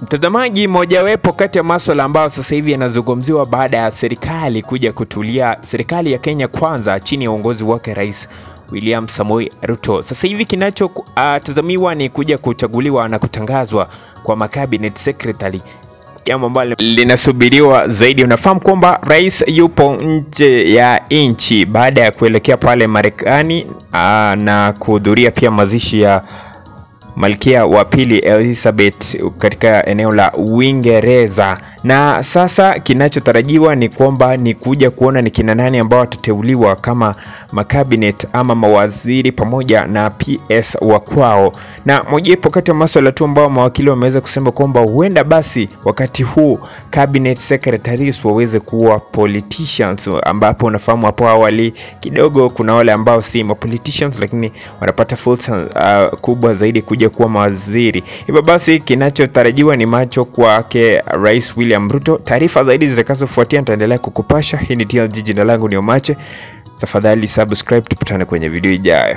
Mtazamaji, mojawapo kati ya maswala ambayo sasa hivi yanazungumziwa baada ya serikali kuja kutulia, serikali ya Kenya Kwanza chini ya uongozi wake Rais William Samoei Ruto. Sasa hivi kinachotazamiwa uh, ni kuja kuchaguliwa na kutangazwa kwa makabinet secretary jambo ambalo linasubiriwa zaidi. Unafahamu kwamba rais yupo nje ya nchi baada ya kuelekea pale Marekani na kuhudhuria pia mazishi ya malkia wa pili Elizabeth katika eneo la Uingereza, na sasa kinachotarajiwa ni kwamba ni kuja kuona ni kina nani ambao watateuliwa kama makabinet ama mawaziri pamoja na PS wa kwao, na mojawapo kati ya maswala tu ambao mawakili wameweza kusema kwamba huenda basi wakati huu cabinet secretaries waweze kuwa politicians, ambapo unafahamu hapo awali kidogo kuna wale ambao si ma politicians lakini wanapata fursa uh, kubwa zaidi kuja kuwa mawaziri. Hivyo basi kinachotarajiwa ni macho kwake Rais William Ruto. Taarifa zaidi zitakazofuatia nitaendelea kukupasha. Hii ni TLG, jina langu ni Omache. Tafadhali subscribe, tupatane kwenye video ijayo.